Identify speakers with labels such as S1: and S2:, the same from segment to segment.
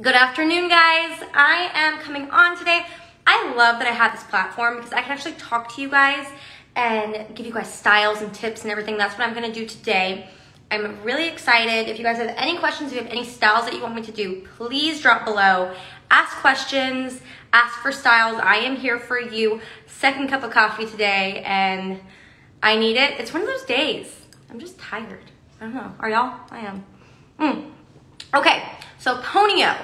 S1: Good afternoon, guys. I am coming on today. I love that I have this platform because I can actually talk to you guys and give you guys styles and tips and everything. That's what I'm gonna do today. I'm really excited. If you guys have any questions, if you have any styles that you want me to do, please drop below. Ask questions, ask for styles. I am here for you. Second cup of coffee today, and I need it. It's one of those days. I'm just tired. I don't know. Are y'all? I am. Mm. Okay, so Ponyo.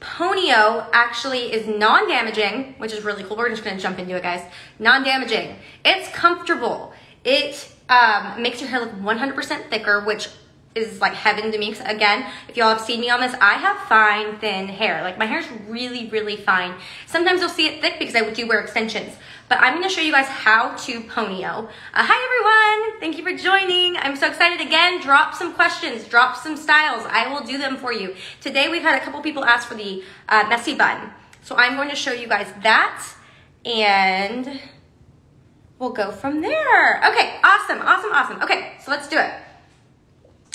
S1: Ponyo actually is non-damaging, which is really cool. We're just gonna jump into it, guys. Non-damaging. It's comfortable. It um, makes your hair look 100% thicker, which is like heaven to me. Again, if y'all have seen me on this, I have fine, thin hair. Like my hair is really, really fine. Sometimes you'll see it thick because I do wear extensions. But I'm gonna show you guys how to ponyo. Uh, hi everyone, thank you for joining. I'm so excited again. Drop some questions, drop some styles. I will do them for you. Today we've had a couple people ask for the uh, messy bun. So I'm going to show you guys that and we'll go from there. Okay, awesome, awesome, awesome. Okay, so let's do it.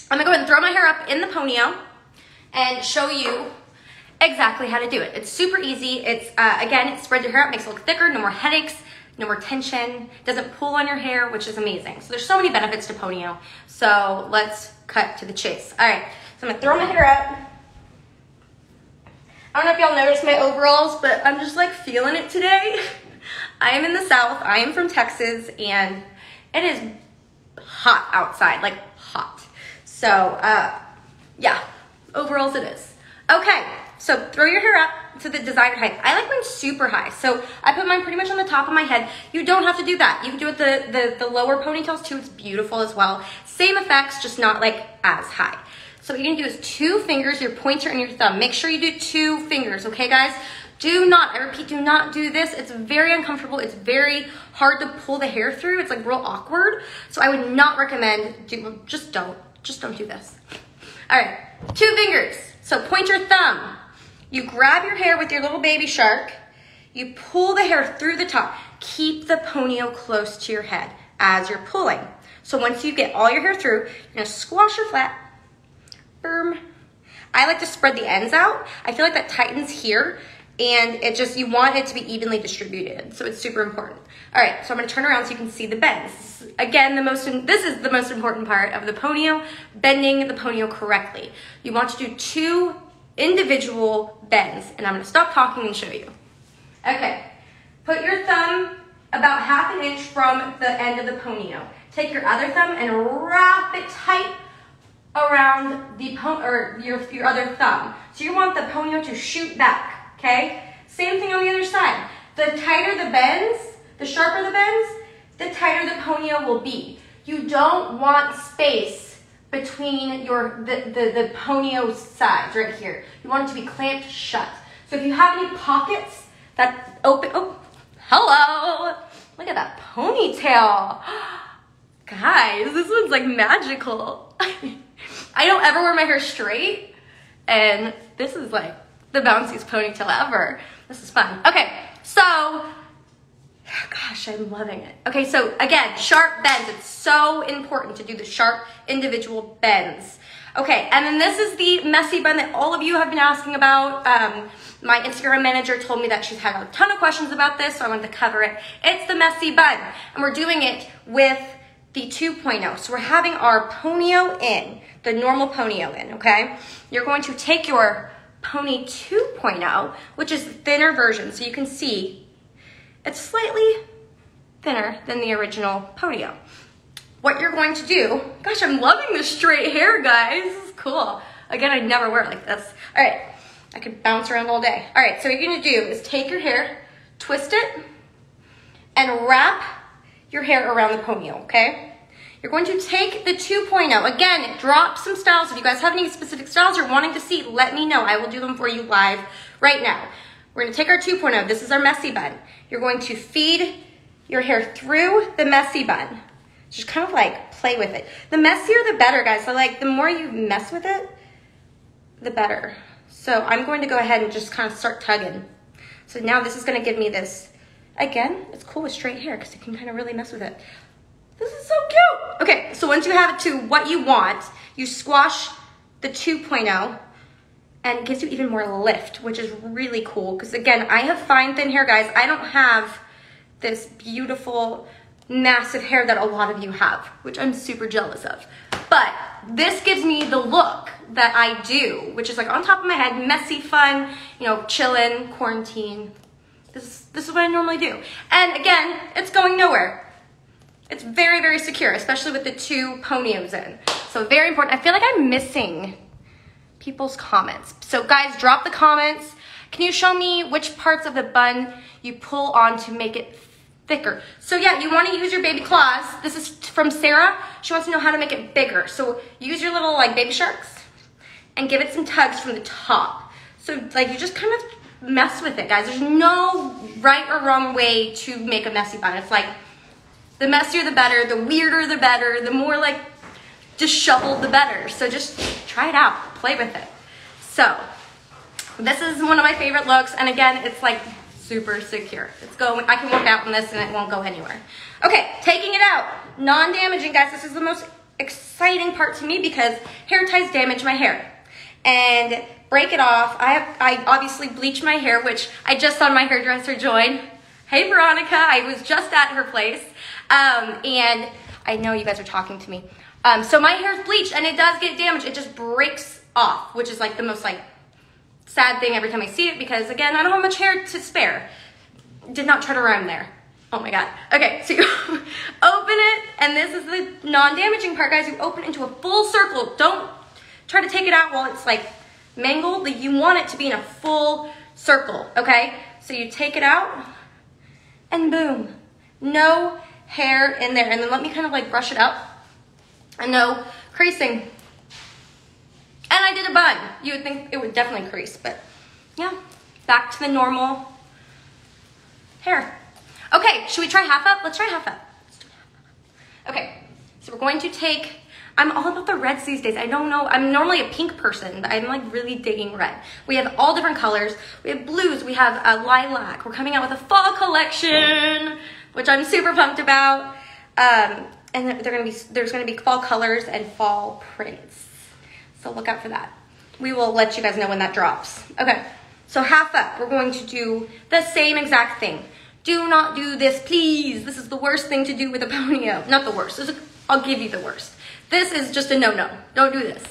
S1: I'm gonna go ahead and throw my hair up in the ponyo and show you exactly how to do it. It's super easy. It's, uh, again, it spreads your hair out, makes it look thicker, no more headaches, no more tension, doesn't pull on your hair, which is amazing. So there's so many benefits to ponyo. So let's cut to the chase. All right, so I'm gonna throw my hair up. I don't know if y'all noticed my overalls, but I'm just like feeling it today. I am in the South, I am from Texas, and it is hot outside, like hot. So, uh, yeah, overalls it is. Okay, so throw your hair up to the desired height. I like mine super high. So I put mine pretty much on the top of my head. You don't have to do that. You can do it the, the, the lower ponytails too. It's beautiful as well. Same effects, just not like as high. So what you're gonna do is two fingers, your pointer and your thumb. Make sure you do two fingers, okay guys? Do not, I repeat, do not do this. It's very uncomfortable. It's very hard to pull the hair through. It's like real awkward. So I would not recommend, do, just don't. Just don't do this. All right, two fingers. So point your thumb. You grab your hair with your little baby shark. You pull the hair through the top. Keep the ponytail close to your head as you're pulling. So once you get all your hair through, you're gonna squash your flat. Boom. I like to spread the ends out. I feel like that tightens here and it just, you want it to be evenly distributed. So it's super important. All right, so I'm gonna turn around so you can see the bends. Again, the most, this is the most important part of the ponyo, bending the ponyo correctly. You want to do two individual bends, and I'm gonna stop talking and show you. Okay, put your thumb about half an inch from the end of the ponyo. Take your other thumb and wrap it tight around the or your, your other thumb. So you want the ponyo to shoot back okay? Same thing on the other side. The tighter the bends, the sharper the bends, the tighter the ponyo will be. You don't want space between your the, the, the ponyo sides right here. You want it to be clamped shut. So if you have any pockets that open, oh, hello, look at that ponytail. Guys, this one's like magical. I don't ever wear my hair straight, and this is like the bounciest ponytail ever. This is fun. Okay, so, gosh, I'm loving it. Okay, so again, sharp bends. It's so important to do the sharp individual bends. Okay, and then this is the messy bun that all of you have been asking about. Um, my Instagram manager told me that she's had a ton of questions about this, so I wanted to cover it. It's the messy bun, and we're doing it with the 2.0. So we're having our ponyo in, the normal ponyo in, okay? You're going to take your Pony 2.0, which is the thinner version. So you can see it's slightly thinner than the original Ponyo. What you're going to do, gosh, I'm loving this straight hair, guys. This is cool. Again, I never wear it like this. All right, I could bounce around all day. All right, so what you're gonna do is take your hair, twist it, and wrap your hair around the ponyo, okay? You're going to take the 2.0. Again, drop some styles. If you guys have any specific styles you're wanting to see, let me know. I will do them for you live right now. We're gonna take our 2.0. This is our messy bun. You're going to feed your hair through the messy bun. Just kind of like play with it. The messier, the better, guys. So like the more you mess with it, the better. So I'm going to go ahead and just kind of start tugging. So now this is gonna give me this, again, it's cool with straight hair because you can kind of really mess with it. This is so cute. Okay, so once you have it to what you want, you squash the 2.0 and gives you even more lift, which is really cool. Because again, I have fine thin hair, guys. I don't have this beautiful, massive hair that a lot of you have, which I'm super jealous of. But this gives me the look that I do, which is like on top of my head, messy, fun, you know, chillin', quarantine. This, this is what I normally do. And again, it's going nowhere. It's very, very secure, especially with the two ponyos in. So very important. I feel like I'm missing people's comments. So guys, drop the comments. Can you show me which parts of the bun you pull on to make it thicker? So yeah, you wanna use your baby claws. This is from Sarah. She wants to know how to make it bigger. So use your little like baby sharks and give it some tugs from the top. So like you just kind of mess with it, guys. There's no right or wrong way to make a messy bun. It's like the messier the better, the weirder the better, the more like disheveled the better. So just try it out, play with it. So this is one of my favorite looks. And again, it's like super secure. It's going, I can work out in this and it won't go anywhere. Okay, taking it out, non-damaging guys. This is the most exciting part to me because hair ties damage my hair. And break it off. I have, I obviously bleach my hair, which I just saw my hairdresser join. Hey Veronica, I was just at her place. Um, and I know you guys are talking to me. Um, so my hair is bleached and it does get damaged. It just breaks off, which is like the most like sad thing every time I see it because again, I don't have much hair to spare. Did not try to rhyme there. Oh my God. Okay, so you open it and this is the non-damaging part, guys. You open into a full circle. Don't try to take it out while it's like mangled. You want it to be in a full circle, okay? So you take it out and boom, no hair in there. And then let me kind of like brush it up and no creasing. And I did a bun. You would think it would definitely crease, but yeah, back to the normal hair. Okay, should we try half up? Let's try half up. Okay, so we're going to take, I'm all about the reds these days. I don't know, I'm normally a pink person, but I'm like really digging red. We have all different colors. We have blues, we have a lilac. We're coming out with a fall collection, which I'm super pumped about. Um, and they're gonna be, there's gonna be fall colors and fall prints. So look out for that. We will let you guys know when that drops. Okay, so half up, we're going to do the same exact thing. Do not do this, please. This is the worst thing to do with a ponyo. Not the worst, i I'll give you the worst. This is just a no-no, don't do this.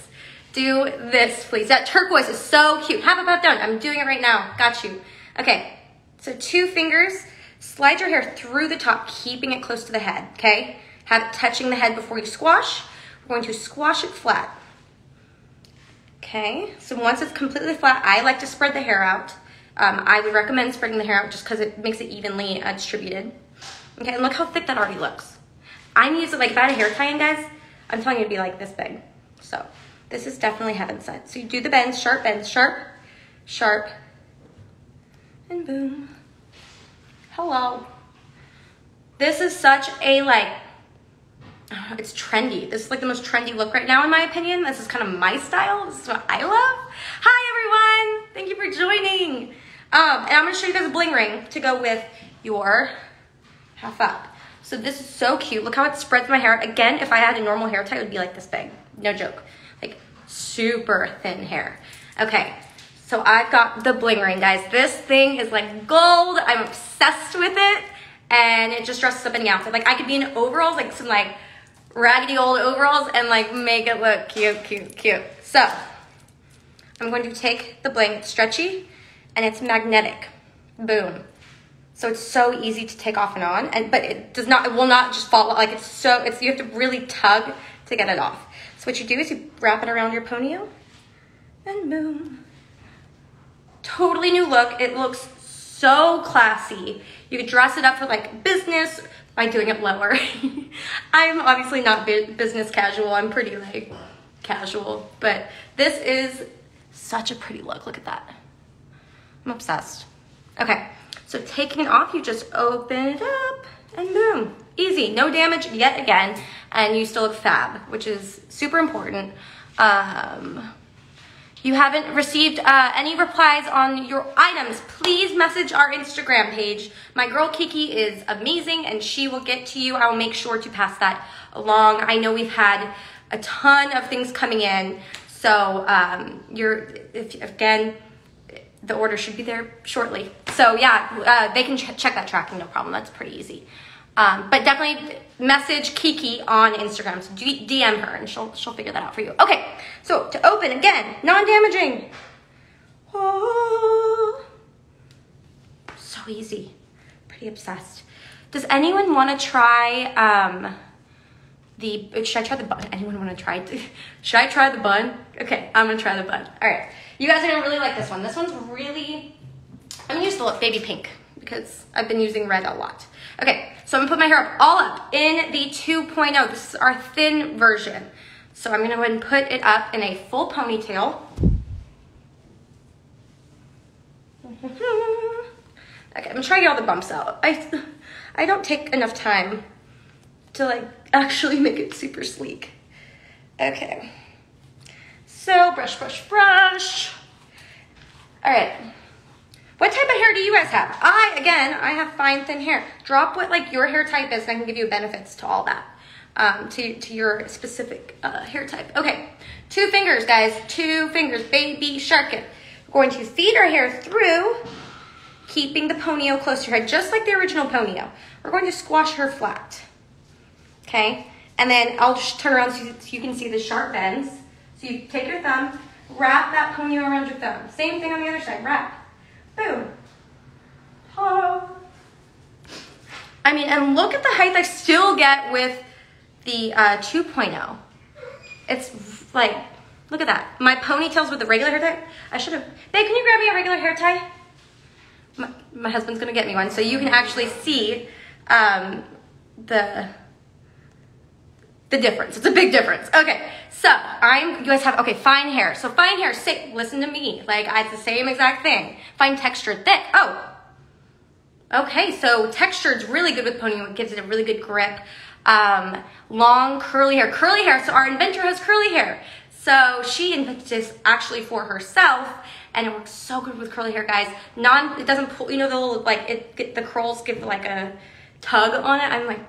S1: Do this, please. That turquoise is so cute. Half about done, I'm doing it right now, got you. Okay, so two fingers, slide your hair through the top, keeping it close to the head, okay? Have it touching the head before you squash. We're going to squash it flat. Okay, so once it's completely flat, I like to spread the hair out. Um, I would recommend spreading the hair out just because it makes it evenly uh, distributed. Okay, and look how thick that already looks. I'm using, like, if I had a hair tie in, guys, I'm telling you to be like this big. So, this is definitely heaven sent. So you do the bends, sharp bends, sharp, sharp, and boom. Hello. This is such a, like, it's trendy. This is like the most trendy look right now in my opinion. This is kind of my style. This is what I love. Hi everyone. Thank you for joining. Um, and I'm gonna show you guys a bling ring to go with your half up. So this is so cute. Look how it spreads my hair. Again, if I had a normal hair tie, it would be like this big. No joke. Like super thin hair. Okay, so I've got the bling ring, guys. This thing is like gold. I'm obsessed with it. And it just dresses up any outfit. Like I could be in overalls, like some like raggedy old overalls and like make it look cute, cute, cute. So I'm going to take the bling, stretchy and it's magnetic. Boom. So it's so easy to take off and on, and but it does not, it will not just fall, like it's so, it's, you have to really tug to get it off. So what you do is you wrap it around your ponyo and boom. Totally new look. It looks so classy. You could dress it up for like business, by doing it lower. I'm obviously not business casual. I'm pretty like casual, but this is such a pretty look. Look at that. I'm obsessed. Okay, so taking it off, you just open it up and boom, easy. No damage yet again, and you still look fab, which is super important. Um, you haven't received uh, any replies on your items, please message our Instagram page. My girl Kiki is amazing and she will get to you. I will make sure to pass that along. I know we've had a ton of things coming in. So um, you're, if, again, the order should be there shortly. So yeah, uh, they can ch- check that tracking, no problem. That's pretty easy. Um, but definitely message Kiki on Instagram. So DM her and she'll she'll figure that out for you. Okay, so to open again, non-damaging. Oh, so easy. Pretty obsessed. Does anyone want to try um, the? Should I try the bun? Anyone want to try? To Should I try the bun? Okay, I'm gonna try the bun. All right, you guys are gonna really like this one. This one's really. I'm gonna use the baby pink because I've been using red a lot. Okay, so I'm gonna put my hair up all up in the 2.0. This is our thin version. So I'm gonna go ahead and put it up in a full ponytail. Okay, I'm gonna try to get all the bumps out. I, I don't take enough time to like actually make it super sleek. Okay. So brush, brush, brush. All right. What type of hair do you guys have? I, again, I have fine, thin hair. Drop what like your hair type is and I can give you benefits to all that. Um, to, to your specific uh, hair type. Okay, two fingers, guys. Two fingers, baby sharkin. We're going to feed our hair through, keeping the ponyo close to your head, just like the original ponyo. We're going to squash her flat. Okay, and then I'll turn around so you, can see the sharp bends. So you take your thumb, wrap that ponyo around your thumb. Same thing on the other side, wrap. Boom. I mean, and look at the height I still get with the uh, 2.0. It's like, look at that. My ponytails with the regular hair tie. I should have, babe, can you grab me a regular hair tie? My, my husband's gonna get me one so you can actually see um, the the difference. It's a big difference. Okay, so I'm, you guys have, okay, fine hair. So fine hair, sit, listen to me. Like, it's the same exact thing. Fine texture, thick. Oh, okay, so texture is really good with pony. It gives it a really good grip. Um, long curly hair. Curly hair, so our inventor has curly hair. So she invented this actually for herself and it works so good with curly hair, guys. Non, it doesn't pull, you know, the little, like, it, the curls give like a tug on it. I'm like,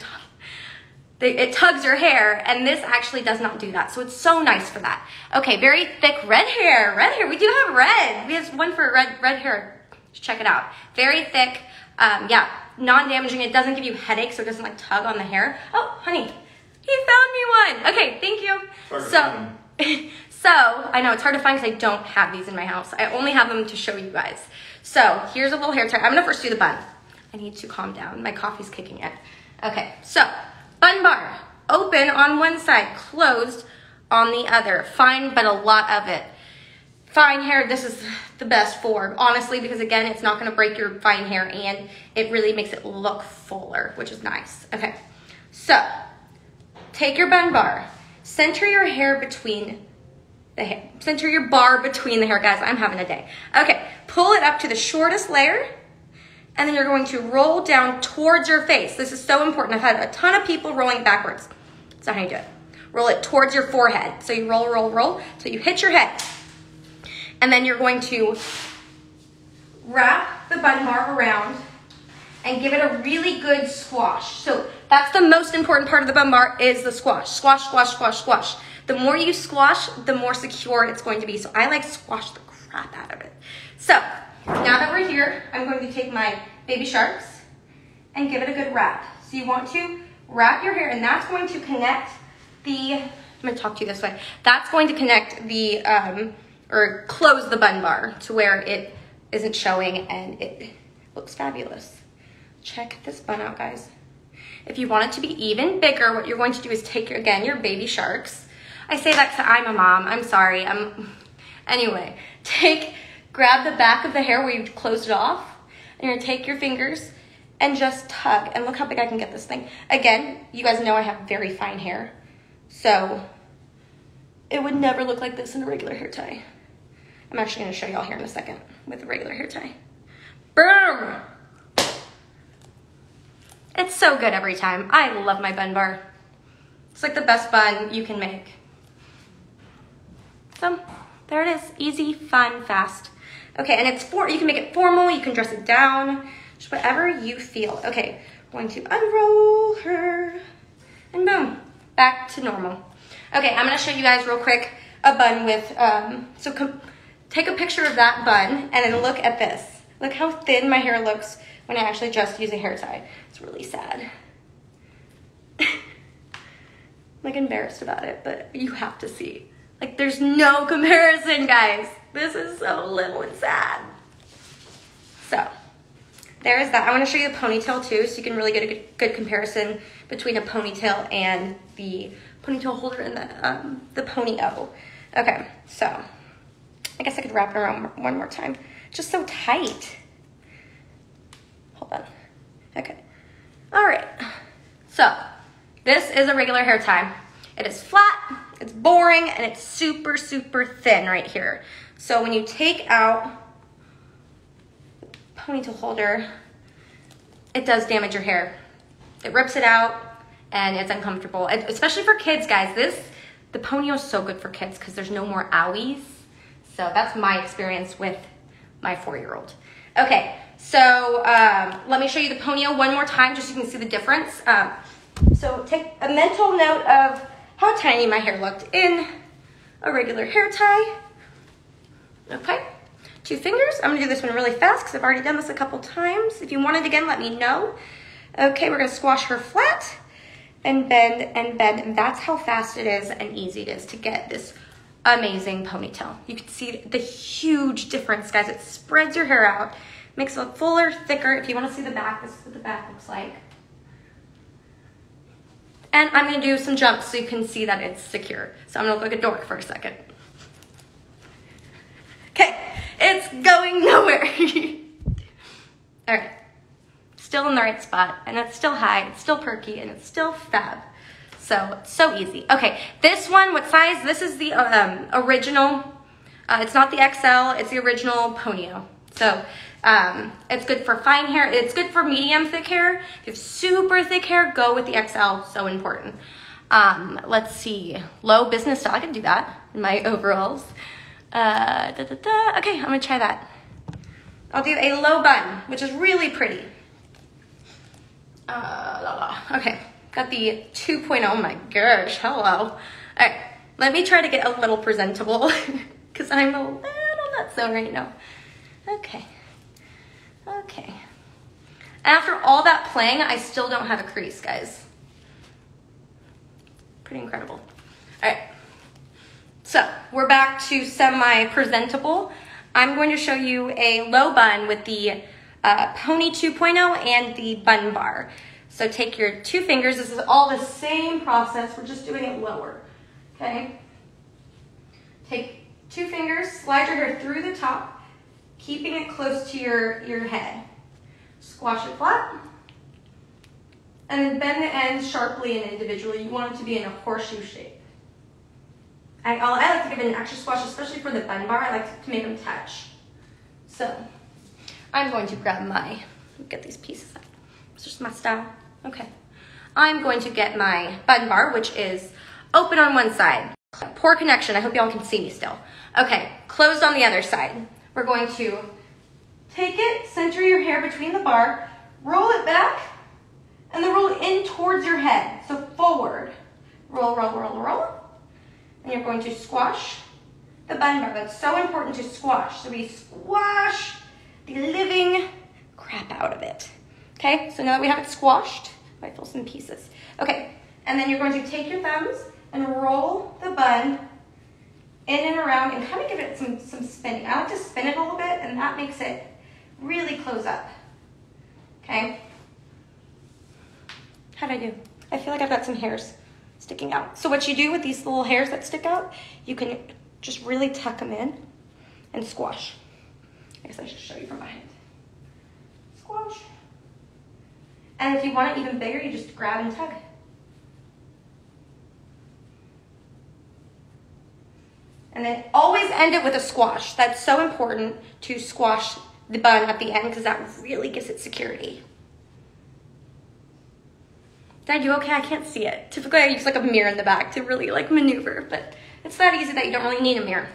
S1: tug it tugs your hair and this actually does not do that. So it's so nice for that. Okay, very thick red hair. Red hair, we do have red. We have one for red, red hair. Check it out. Very thick, um, yeah, non-damaging. It doesn't give you headaches so it doesn't like tug on the hair. Oh, honey, he found me one. Okay, thank you. So, so I know it's hard to find because I don't have these in my house. I only have them to show you guys. So here's a little hair tie. I'm gonna first do the bun. I need to calm down. My coffee's kicking in. Okay, so Bun bar, open on one side, closed on the other. Fine, but a lot of it. Fine hair, this is the best for, honestly, because again, it's not gonna break your fine hair and it really makes it look fuller, which is nice. Okay, so take your bun bar, center your hair between the hair, center your bar between the hair. Guys, I'm having a day. Okay, pull it up to the shortest layer and then you're going to roll down towards your face. This is so important. I've had a ton of people rolling backwards. That's not how you do it. Roll it towards your forehead. So you roll, roll, roll till you hit your head. And then you're going to wrap the bun bar around and give it a really good squash. So that's the most important part of the bun bar is the squash. Squash, squash, squash, squash. The more you squash, the more secure it's going to be. So I like squash the crap out of it. So now that we're here, I'm going to take my baby sharks and give it a good wrap. So you want to wrap your hair and that's going to connect the, I'm gonna talk to you this way. That's going to connect the, um, or close the bun bar to where it isn't showing and it looks fabulous. Check this bun out, guys. If you want it to be even bigger, what you're going to do is take, again, your baby sharks. I say that because I'm a mom. I'm sorry. I'm, anyway, take grab the back of the hair where you closed it off, and you're gonna take your fingers and just tug. And look how big I can get this thing. Again, you guys know I have very fine hair, so it would never look like this in a regular hair tie. I'm actually gonna show y'all here in a second with a regular hair tie. Boom! It's so good every time. I love my bun bar. It's like the best bun you can make. So, there it is. Easy, fun, fast. Okay, and it's for, you can make it formal, you can dress it down, just whatever you feel. Okay, going to unroll her, and boom, back to normal. Okay, I'm gonna show you guys real quick a bun with, um, so take a picture of that bun and then look at this. Look how thin my hair looks when I actually just use a hair tie. It's really sad. Like embarrassed about it, but you have to see. Like there's no comparison, guys. This is so little and sad. So there is that. I want to show you the ponytail too, so you can really get a good, good comparison between a ponytail and the ponytail holder and the um, the pony O. Okay, so I guess I could wrap it around one more time. Just so tight. Hold on. Okay. All right. So this is a regular hair tie. It is flat, it's boring, and it's super, super thin right here. So when you take out ponytail holder, it does damage your hair. It rips it out and it's uncomfortable, especially for kids, guys. This, the ponytail is so good for kids because there's no more owies. So that's my experience with my four-year-old. Okay, so um, let me show you the ponytail one more time just so you can see the difference. Um, so take a mental note of how tiny my hair looked in a regular hair tie. Okay two fingers. I'm gonna do this one really fast because I've already done this a couple times. If you want it again, let me know. Okay, we're gonna squash her flat and bend and bend. And that's how fast it is and easy it is to get this amazing ponytail. You can see the huge difference, guys. It spreads your hair out, makes it look fuller, thicker. If you wanna see the back, this is what the back looks like. And I'm gonna do some jumps so you can see that it's secure. So I'm gonna look like a dork for a second. It's going nowhere. All right. Still in the right spot, and it's still high, it's still perky, and it's still fab. So, so easy. Okay, this one, what size? This is the um, original. Uh, it's not the XL, it's the original Ponyo. So, um, it's good for fine hair. It's good for medium thick hair. If you have super thick hair, go with the XL, so important. Um, let's see, low business style, I can do that in my overalls. Uh, da, da, da. Okay, I'm gonna try that. I'll do a low bun, which is really pretty. Uh, la, la. Okay, got the 2.0. Oh my gosh, hello. All right, let me try to get a little presentable because I'm a little so right now. Okay, okay. After all that playing, I still don't have a crease, guys. Pretty incredible. All right. So we're back to semi-presentable. I'm going to show you a low bun with the uh, Pony 2.0 and the bun bar. So take your two fingers. This is all the same process. We're just doing it lower. Okay? Take two fingers, slide your hair through the top, keeping it close to your, your head. Squash it flat. And then bend the ends sharply and individually. You want it to be in a horseshoe shape. I, I like to give it an extra squash, especially for the bun bar. I like to make them touch. So I'm going to grab my, get these pieces out. It's just my style. Okay. I'm going to get my bun bar, which is open on one side. Poor connection. I hope y'all can see me still. Okay, closed on the other side. We're going to take it, center your hair between the bar, roll it back, and then roll it in towards your head. So forward. Roll, roll, roll, roll and you're going to squash the bun bar. That's so important to squash. So we squash the living crap out of it. Okay, so now that we have it squashed, I feel some pieces. Okay, and then you're going to take your thumbs and roll the bun in and around and kind of give it some, some spinning. I like to spin it a little bit and that makes it really close up. Okay? How'd I do? I feel like I've got some hairs sticking out. So what you do with these little hairs that stick out, you can just really tuck them in and squash. I guess I should show you from behind. Squash. And if you want it even bigger, you just grab and tug. And then always end it with a squash. That's so important to squash the bun at the end because that really gives it security. Dad, you okay? I can't see it. Typically I use like a mirror in the back to really like maneuver, but it's that easy that you don't really need a mirror.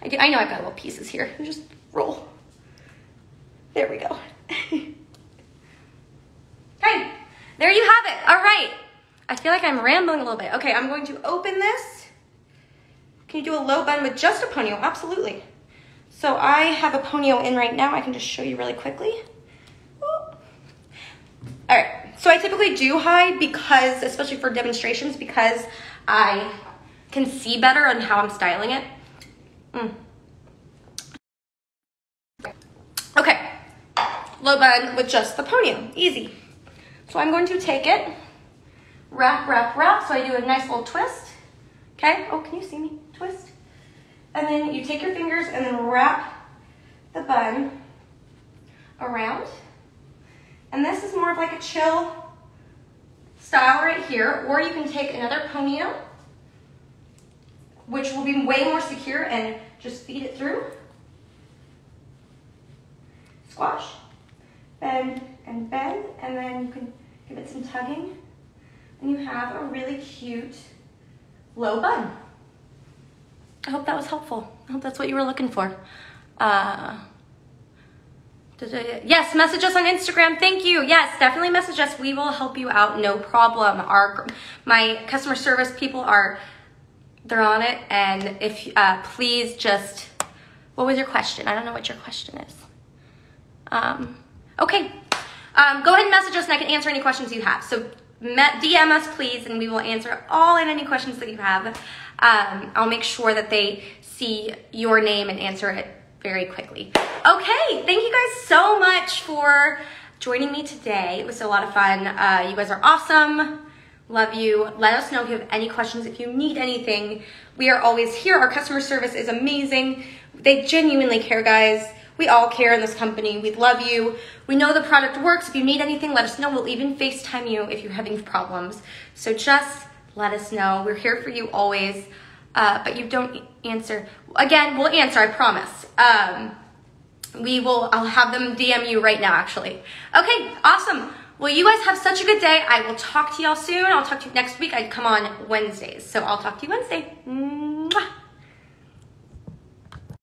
S1: I, do, I know I've got little pieces here. Just roll. There we go. okay, there you have it. All right. I feel like I'm rambling a little bit. Okay, I'm going to open this. Can you do a low bun with just a ponytail? Absolutely. So I have a ponytail in right now. I can just show you really quickly. All right, so I typically do hide because, especially for demonstrations, because I can see better on how I'm styling it. Mm. Okay, low bun with just the ponytail, easy. So I'm going to take it, wrap, wrap, wrap, so I do a nice little twist. Okay, oh, can you see me? Twist. And then you take your fingers and then wrap the bun around. And this is more of like a chill style right here, or you can take another ponytail, which will be way more secure and just feed it through. Squash, bend and bend, and then you can give it some tugging. And you have a really cute low bun. I hope that was helpful. I hope that's what you were looking for. Uh, yes, message us on Instagram. Thank you. Yes, definitely message us. We will help you out. No problem. Our my customer service people are they're on it. And if uh, please just what was your question? I don't know what your question is. Um, okay. Um, go ahead and message us, and I can answer any questions you have. So DM us, please, and we will answer all and any questions that you have. Um, I'll make sure that they see your name and answer it very quickly. Okay, thank you guys so much for joining me today. It was a lot of fun. Uh, you guys are awesome. Love you. Let us know if you have any questions, if you need anything. We are always here. Our customer service is amazing. They genuinely care, guys. We all care in this company. We love you. We know the product works. If you need anything, let us know. We'll even FaceTime you if you're having problems. So just let us know. We're here for you always. Uh, but you don't answer. Again, we'll answer, I promise. Um, we will, I'll have them DM you right now, actually. Okay, awesome. Well, you guys have such a good day. I will talk to y'all soon. I'll talk to you next week. I come on Wednesdays. So I'll talk to you Wednesday. Mwah.